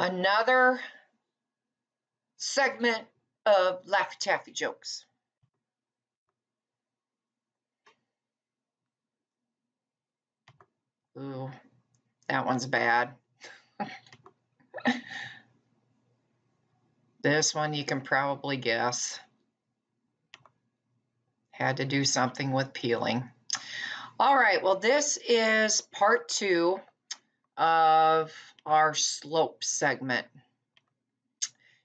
Another segment of Laffy Taffy jokes. Ooh, that one's bad. this one you can probably guess. Had to do something with peeling. All right, well, this is part two of our slope segment.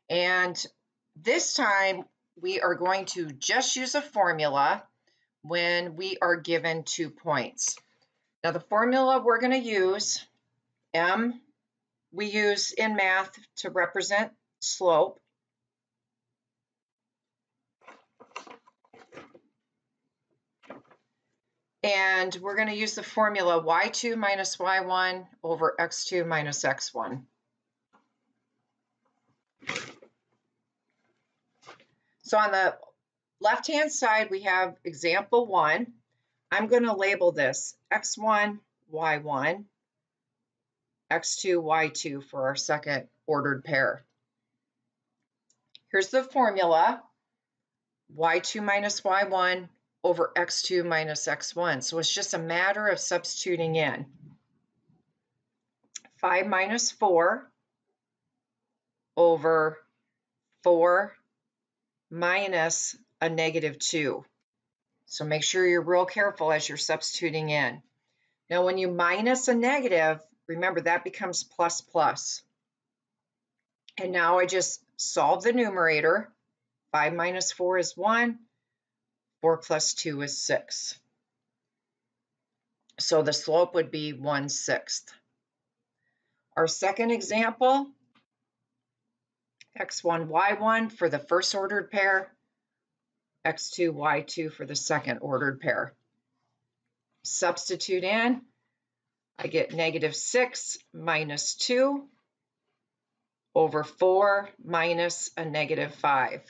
And this time we are going to just use a formula when we are given two points. Now the formula we're going to use, M, we use in math to represent slope. And we're going to use the formula y2 minus y1 over x2 minus x1. So on the left-hand side, we have example one. I'm going to label this x1, y1, x2, y2 for our second ordered pair. Here's the formula, y2 minus y1 over x2 minus x1. So it's just a matter of substituting in. 5 minus 4 over 4 minus a negative 2. So make sure you're real careful as you're substituting in. Now when you minus a negative, remember that becomes plus plus. And now I just solve the numerator. 5 minus 4 is 1. 4 plus 2 is 6. So the slope would be 1 sixth. Our second example, x1, y1 for the first ordered pair, x2, y2 for the second ordered pair. Substitute in, I get negative 6 minus 2 over 4 minus a negative 5.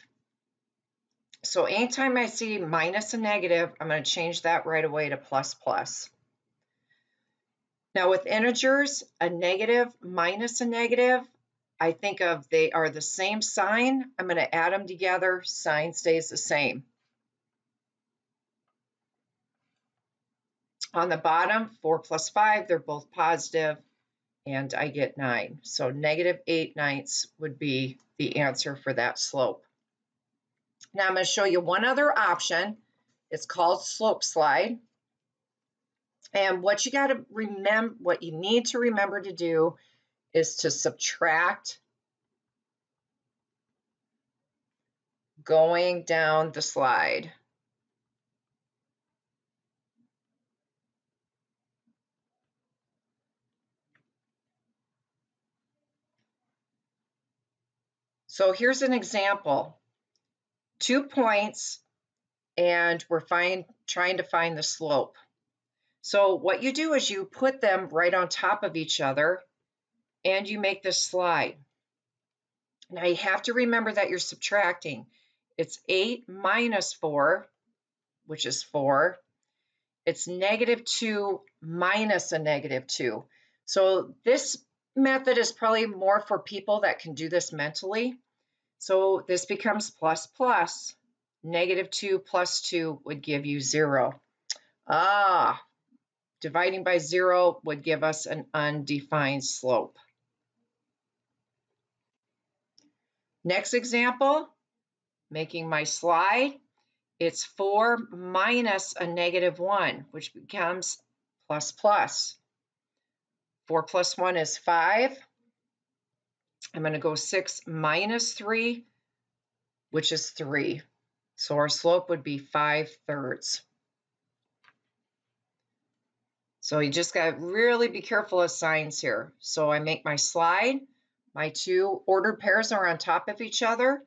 So anytime I see minus a negative, I'm going to change that right away to plus plus. Now with integers, a negative minus a negative, I think of they are the same sign. I'm going to add them together. Sign stays the same. On the bottom, 4 plus 5, they're both positive, and I get 9. So negative 8 ninths would be the answer for that slope. Now I'm going to show you one other option. It's called slope slide. And what you got to remember, what you need to remember to do is to subtract going down the slide. So here's an example two points and we're find, trying to find the slope. So what you do is you put them right on top of each other and you make this slide. Now you have to remember that you're subtracting. It's 8 minus 4, which is 4. It's negative 2 minus a negative 2. So this method is probably more for people that can do this mentally. So this becomes plus plus. Negative 2 plus 2 would give you 0. Ah, dividing by 0 would give us an undefined slope. Next example, making my slide. It's 4 minus a negative 1, which becomes plus plus. 4 plus 1 is 5. I'm going to go 6 minus 3, which is 3. So our slope would be 5 thirds. So you just got to really be careful of signs here. So I make my slide. My two ordered pairs are on top of each other.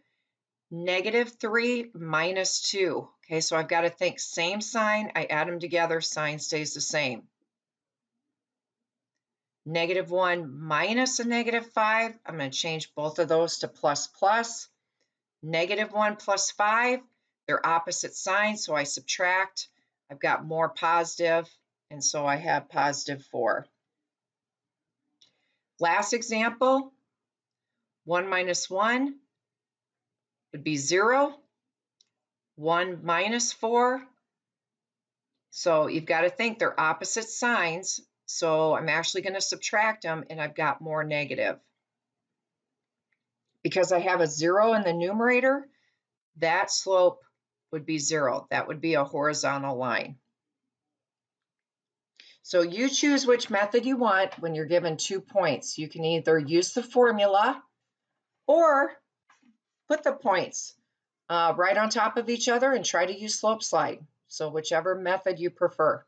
Negative 3 minus 2. Okay, so I've got to think same sign. I add them together. Sign stays the same negative 1 minus a negative 5. I'm going to change both of those to plus plus. Negative 1 plus 5, they're opposite signs, so I subtract. I've got more positive, and so I have positive 4. Last example, 1 minus 1 would be 0. 1 minus 4. So you've got to think they're opposite signs. So I'm actually going to subtract them and I've got more negative. Because I have a 0 in the numerator, that slope would be 0. That would be a horizontal line. So you choose which method you want when you're given two points. You can either use the formula or put the points uh, right on top of each other and try to use slope slide. So whichever method you prefer.